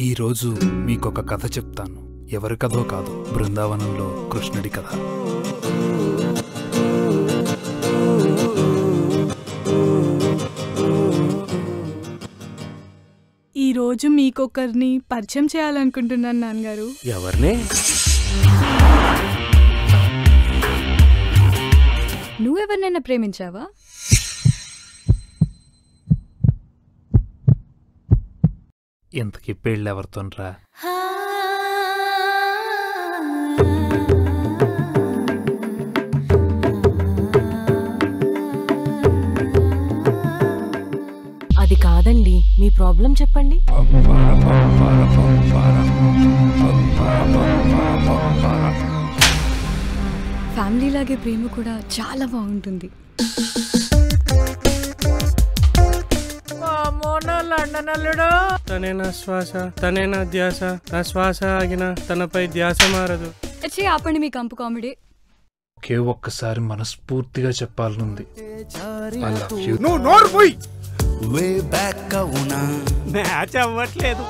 ఈరోజు మీకొక కథ చెప్తాను. ఎవరి కథో కాదు బృందావనంలో కృష్ణుడి కథ. ఈ రోజు మీకొకరిని పరిచయం చేయాలనుకుంటున్నాను నాన్నగారు. ఎవరిని? నువ్వెవరినైనా ప్రేమించావా? ఇంతకి పెళ్ళి ఎవరితోనరా? అది కాదండి మీ ప్రాబ్లం చెప్పండి. ఫ్యామిలీ లాగే ప్రేమ కూడా చాలా బాగుంటుంది. తనే నా శ్వాస తనే నా ధ్యాస. నా శ్వాస ఆగిన తనపై ధ్యాస మారదు. వచ్చి ఆపండి మీ కంపు కామెడీ. ఒకే ఒక్కసారి మనస్ఫూర్తిగా చెప్పాలనుంది. నువ్వు నోరు పోయి మ్యాచ్ అవ్వట్లేదు.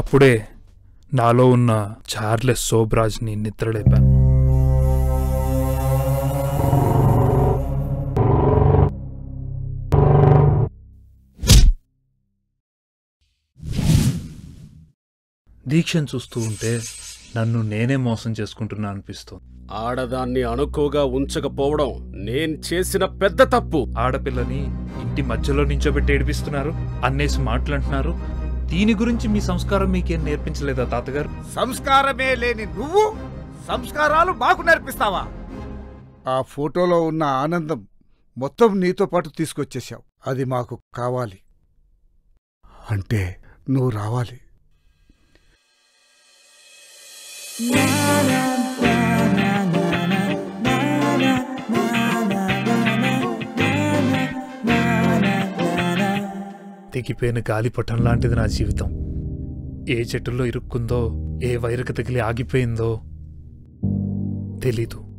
అప్పుడే నాలో ఉన్న చార్లెస్ సోబ్రాజ్ని నిద్రలేపాను. దీక్షను చూస్తూ ఉంటే నన్ను నేనే మోసం చేసుకుంటున్నా అనిపిస్తుంది. ఆడదాన్ని అణుకువగా ఉంచకపోవడం నేను చేసిన పెద్ద తప్పు. ఆడపిల్లని ఇంటి మధ్యలో నించోబెట్టి ఏడిపిస్తున్నారు అన్నేసి మాట్లాడుతున్నారు దీని గురించి మీ సంస్కారం మీకేం నేర్పించలేదా తాతగారు? సంస్కారమే లేని నువ్వు సంస్కారాలు మాకు నేర్పిస్తావా? ఆ ఫోటోలో ఉన్న ఆనందం మొత్తం నీతో పాటు తీసుకొచ్చేశావు. అది మాకు కావాలి. అంటే నువ్వు రావాలి. తెగిపోయిన గాలిపటం లాంటిది నా జీవితం. ఏ చెట్టుల్లో ఇరుక్కుందో ఏ వైరక తగిలి ఆగిపోయిందో తెలీదు.